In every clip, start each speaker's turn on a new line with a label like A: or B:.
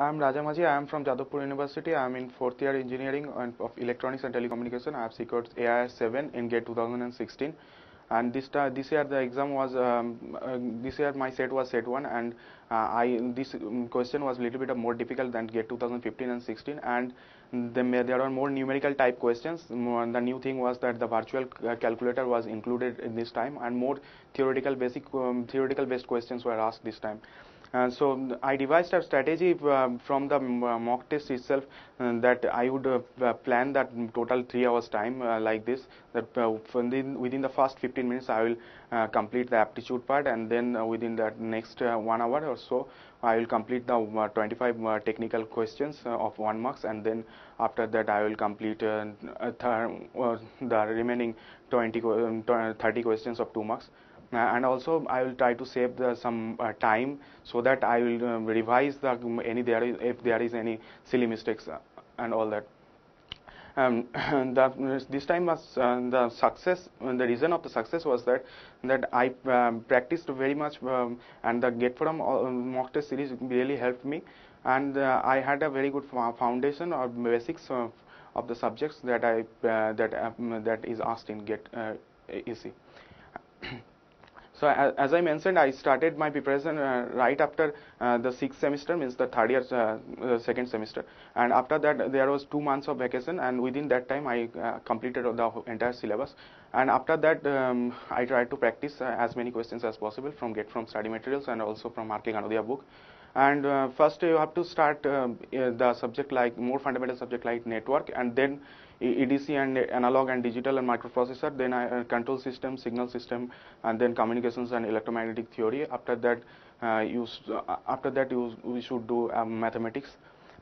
A: I'm Raja Majhi. I am from Jadavpur University. I am in fourth year engineering of electronics and telecommunication. I have secured AIR 7 in GATE 2016 and this this year the exam was um, uh, this year my set was set 1 and uh, I this um, question was a little bit more difficult than GATE 2015 and 16 and the, there are more numerical type questions the new thing was that the virtual uh, calculator was included in this time and more theoretical basic um, theoretical based questions were asked this time uh, so I devised a strategy uh, from the uh, mock test itself uh, that I would uh, plan that total three hours time uh, like this that within, within the first 15 minutes I will complete the aptitude part and then within the next one hour or so I will complete the 25 technical questions of one marks and then after that I will complete the remaining 20 30 questions of two marks. uh, and also I will try to save the, some uh, time so that I will um, revise the any there is, if there is any silly mistakes uh, and all that. Um, the, this time was uh, the success. The reason of the success was that that I um, practiced very much, um, and the GATE Forum mock test series really helped me, and uh, I had a very good foundation or basics of, of the subjects that I uh, that um, that is asked in Get EC. So as I mentioned, I started my preparation uh, right after uh, the sixth semester, means the third year, uh, second semester. And after that, there was two months of vacation, and within that time, I uh, completed the entire syllabus. And after that, um, I tried to practice uh, as many questions as possible from GATE Forum study materials and also from R.K. Kanodia book. And uh, first, you have to start the subject like more fundamental subject like network, and then EDC and analog and digital and microprocessor, then uh, control system, signal system, and then communications and electromagnetic theory. After that, uh, you uh, after that you we should do um, mathematics.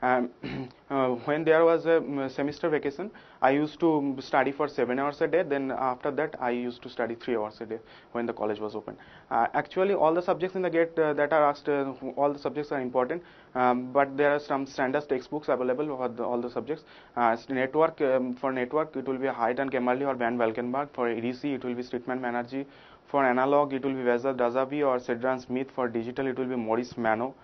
A: Uh, when there was a semester vacation, I used to study for seven hours a day. Then after that, I used to study three hours a day when the college was open. Uh, actually, all the subjects in the GATE uh, that are asked, uh, all the subjects are important, um, but there are some standard textbooks available for the, all the subjects. Uh, network um, for network, it will be Hayt Kemmerly or Van Valkenburg. For EDC, it will be Streetman Banerjee. For analog, it will be Behzad Razavi or Cedran Smith. For digital, it will be Morris Mano.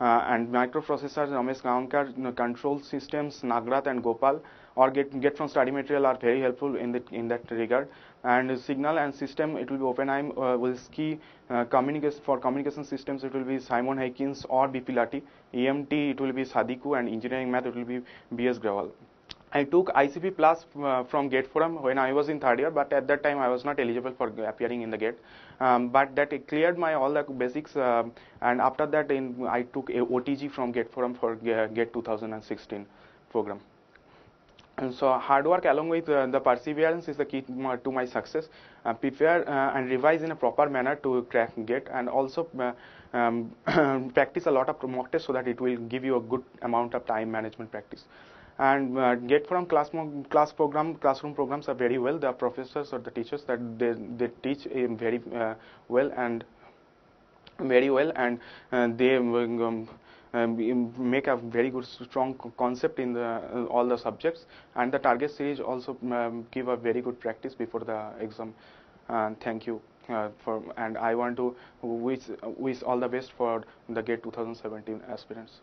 A: Uh, and microprocessors, Ramesh Gaonkar, you know, control systems, Nagrath and Gopal, or get GATE Forum study material are very helpful in that in that regard. And signal and system, it will be Oppenheim, uh, Willsky, uh, communication for communication systems, it will be Simon Haykins or B.P. Lathi. EMT, it will be Sadiku, and engineering math, it will be B.S. Grewal. I took ICP Plus uh, from GATE Forum when I was in third year, but at that time I was not eligible for appearing in the GATE. Um, but that cleared my all the basics, uh, and after that in, I took a OTG from GATE Forum for GATE 2016 program. And so hard work along with uh, the perseverance is the key to my success. Uh, prepare uh, and revise in a proper manner to crack GATE and also uh, um, practice a lot of mock tests so that it will give you a good amount of time management practice and uh, GATE Forum class class program classroom programs are very well. The professors or the teachers that they, they teach very uh, well and very well and uh, they um, um, make a very good strong concept in the uh, all the subjects. And the target series also um, give a very good practice before the exam. Thank you uh, for and I want to wish wish all the best for the GATE 2017 aspirants